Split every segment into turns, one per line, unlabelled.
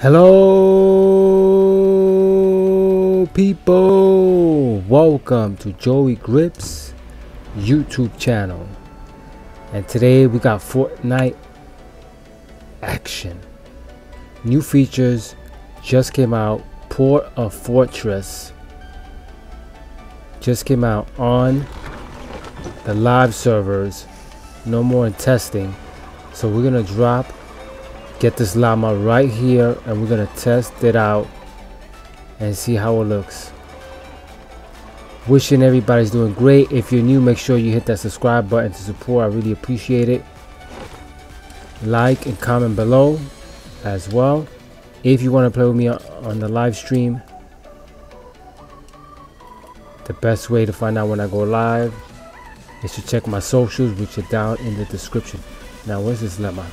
Hello, people. Welcome to Joey Gripps YouTube channel. And today we got Fortnite action. New features just came out. Port of Fortress just came out on the live servers. No more in testing. So we're gonna drop get this llama right here and we're gonna test it out and see how it looks. Wishing everybody's doing great. If you're new make sure you hit that subscribe button to support. I really appreciate it. Like and comment below as well. If you want to play with me on the live stream the best way to find out when i go live is to check my socials which are down in the description. Now where's this llama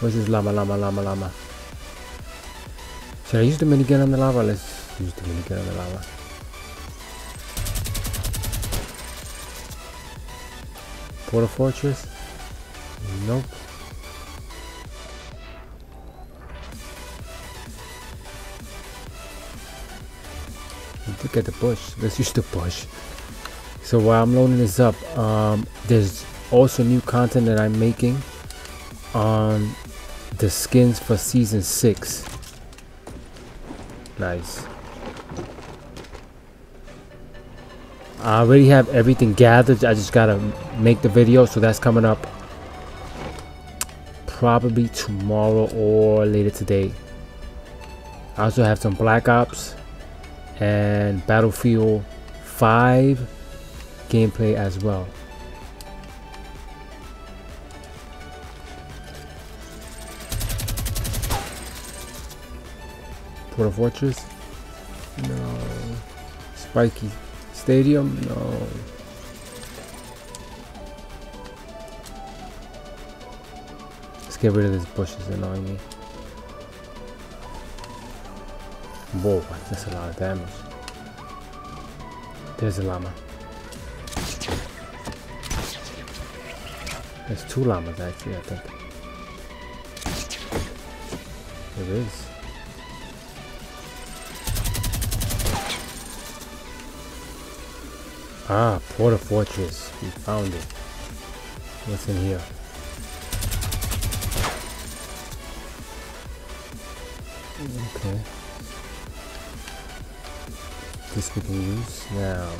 Where's this llama, llama, llama, llama? Should I use the minigun on the lava? Let's use the minigun on the lava. Port-a-Fortress? Nope. Look at the bush. Let's use the bush. So while I'm loading this up, um, there's also new content that I'm making on the skins for season 6 nice. I already have everything gathered. I just gotta make the video so that's coming up probably tomorrow or later today. I also have some Black Ops and Battlefield 5 gameplay as well Port-a-Fortress? No. Spiky Stadium? No. Let's get rid of this bush, it's annoying me. Whoa, that's a lot of damage. There's a llama. There's two llamas actually, I think. It is. Ah, Port-a-Fortress. We found it. What's in here? Okay. This we can use now.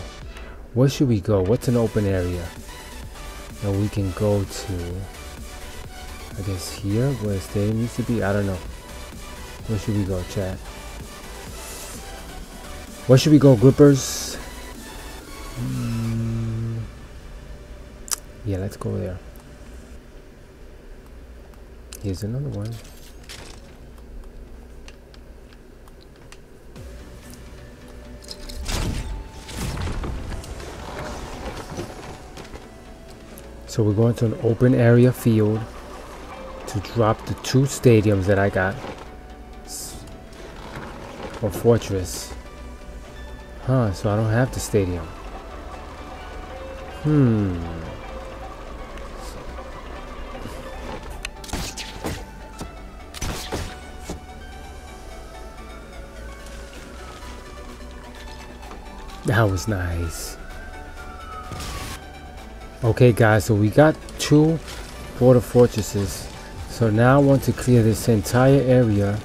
Where should we go? What's an open area that we can go to? I guess here, where stadium needs to be? I don't know. Where should we go, chat? Where should we go, grippers? Mm. Yeah, let's go there. Here's another one. So we're going to an open area field to drop the two stadiums that I got. Or fortress. Huh, so I don't have the stadium. Hmm. That was nice. Okay guys, so we got two Port-a-Fortresses. So now I want to clear this entire area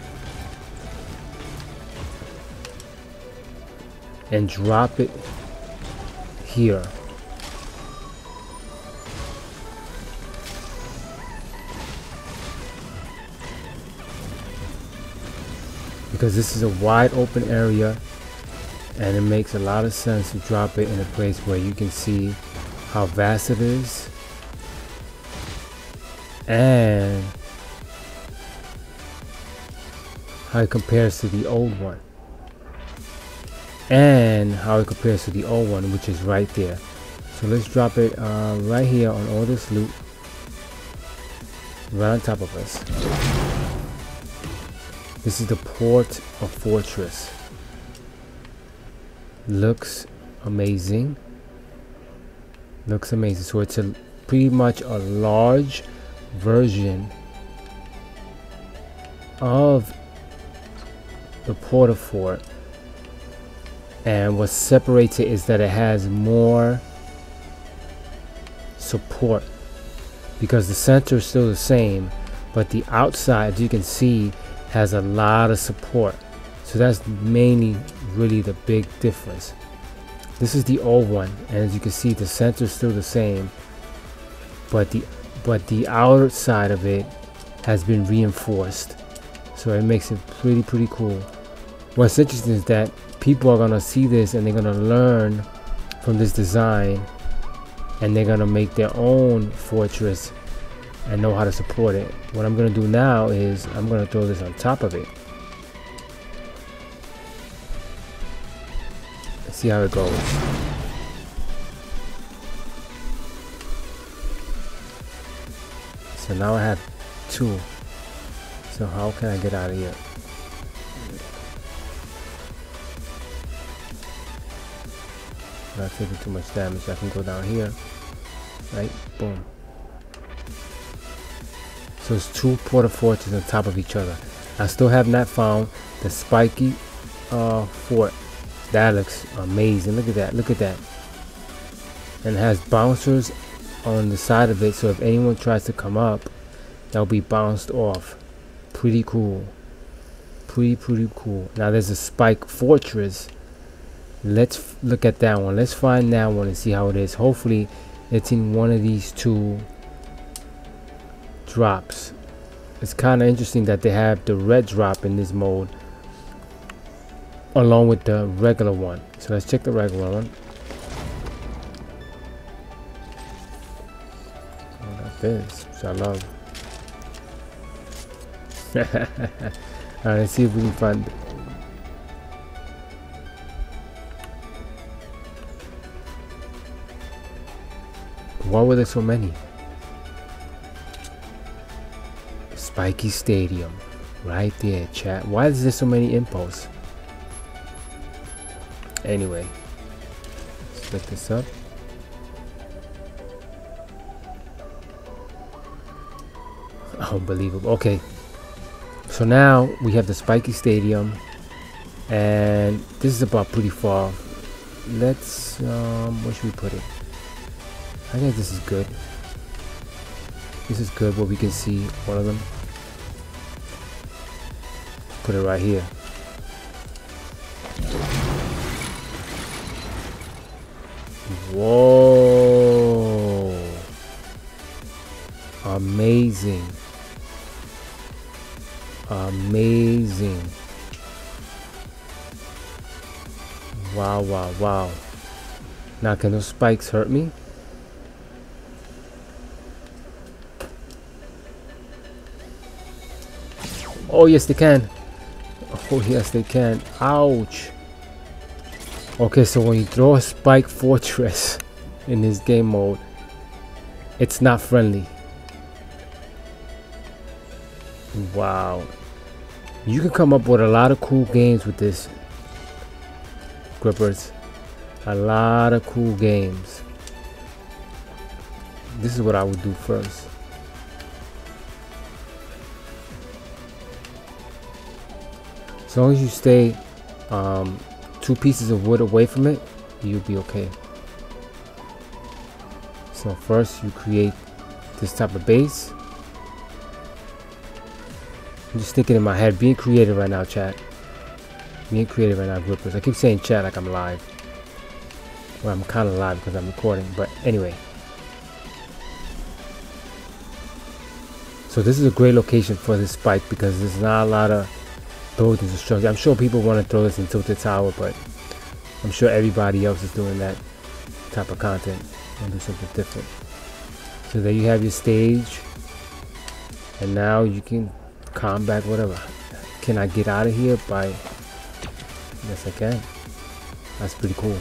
and drop it here. Because this is a wide open area and it makes a lot of sense to drop it in a place where you can see how vast it is. And how it compares to the old one. And how it compares to the old one which is right there. So let's drop it uh, right here on all this loot right on top of us this is the port of fortress. Looks amazing. Looks amazing. So it's a pretty much a large version of the Port-a-Fort. And what separates it is that it has more support because the center is still the same, but the outside, as you can see, has a lot of support. So that's mainly really the big difference. This is the old one, and as you can see, the center is still the same, but the but the outside of it has been reinforced. So it makes it pretty pretty cool. What's interesting is that people are gonna see this and they're gonna learn from this design, and they're gonna make their own fortress and know how to support it. What I'm gonna do now is I'm gonna throw this on top of it. Let's see how it goes. So now I have two. So how can I get out of here? Not taking too much damage. I can go down here. Right? Boom. So it's two Port-a-Forts on top of each other. I still have not found the spiky uh, fort that looks amazing. Look at that. Look at that. And has bouncers on the side of it. So if anyone tries to come up, they'll be bounced off. Pretty cool. Pretty, pretty cool. Now there's a spike fortress. Let's look at that one. Let's find that one and see how it is. Hopefully it's in one of these two drops. It's kind of interesting that they have the red drop in this mode along with the regular one. So let's check the regular one. Oh, got this, which I love. Alright, let's see if we can find Why were there so many? Spiky Stadium. Right there, chat. Why is there so many impulse? Anyway, let's split this up. Unbelievable. Okay. So now we have the Spiky Stadium. And this is about pretty far. Let's, um, where should we put it? I think this is good. This is good where we can see one of them. Put it right here. Whoa. Amazing. Amazing. Wow, wow, wow. Now, can those spikes hurt me? Oh, yes, they can. Oh, yes, they can. Ouch. Okay, so when you throw a Spike Fortress in this game mode, it's not friendly. Wow. You can come up with a lot of cool games with this, Grippers. A lot of cool games. This is what I would do first. As long as you stay um, two pieces of wood away from it, you'll be okay. So first you create this type of base. I'm just thinking in my head, being creative right now, chat. Being creative right now, groupers. I keep saying chat like I'm live. Well, I'm kind of live because I'm recording, but anyway. So this is a great location for this spike because there's not a lot of buildings or structures. I'm sure people want to throw this in Tilted Tower, but I'm sure everybody else is doing that type of content. To do something different. So there you have your stage. And now you can combat whatever. Can I get out of here by... Yes, I can. That's pretty cool.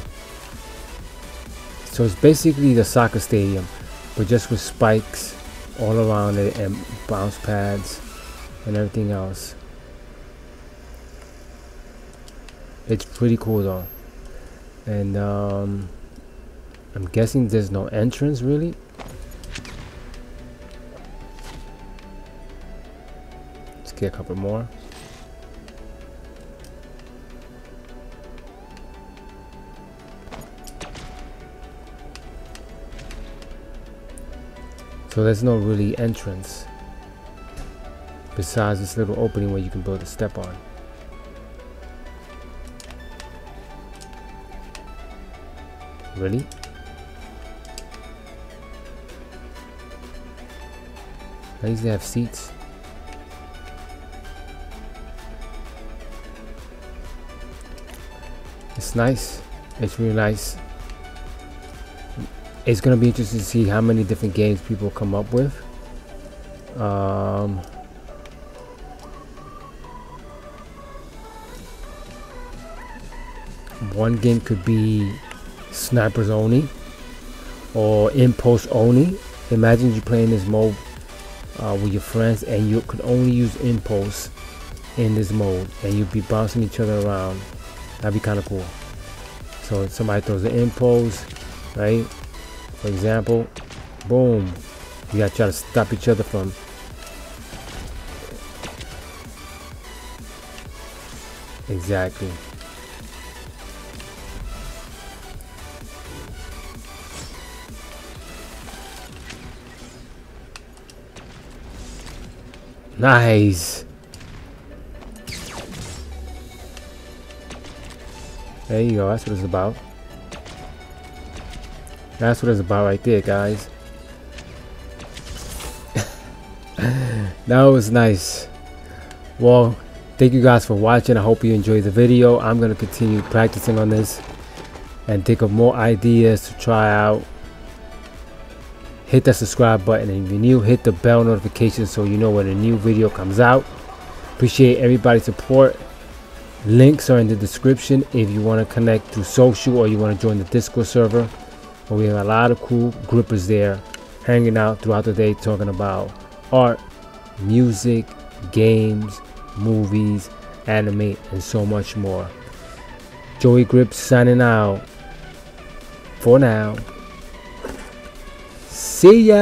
So it's basically the soccer stadium, but just with spikes all around it and bounce pads and everything else. it's pretty cool though. And um, I'm guessing there's no entrance really? Let's get a couple more. So there's no really entrance besides this little opening where you can build a step on. Really? At least they have seats. It's nice. It's really nice. It's gonna be interesting to see how many different games people come up with. Um, one game could be snipers only or impulse only. Imagine you playing this mode uh, with your friends and you could only use impulse in this mode and you'd be bouncing each other around. That'd be kind of cool. So somebody throws an impulse right? For example boom. You gotta try to stop each other from exactly Nice. There you go. That's what it's about. That's what it's about right there, guys. that was nice. Well, thank you guys for watching. I hope you enjoyed the video. I'm going to continue practicing on this and think of more ideas to try out hit that subscribe button and if you're new hit the bell notification so you know when a new video comes out. Appreciate everybody's support. Links are in the description if you want to connect through social or you want to join the discord server. We have a lot of cool grippers there hanging out throughout the day talking about art music games movies anime and so much more. Joey Gripps signing out for now See ya!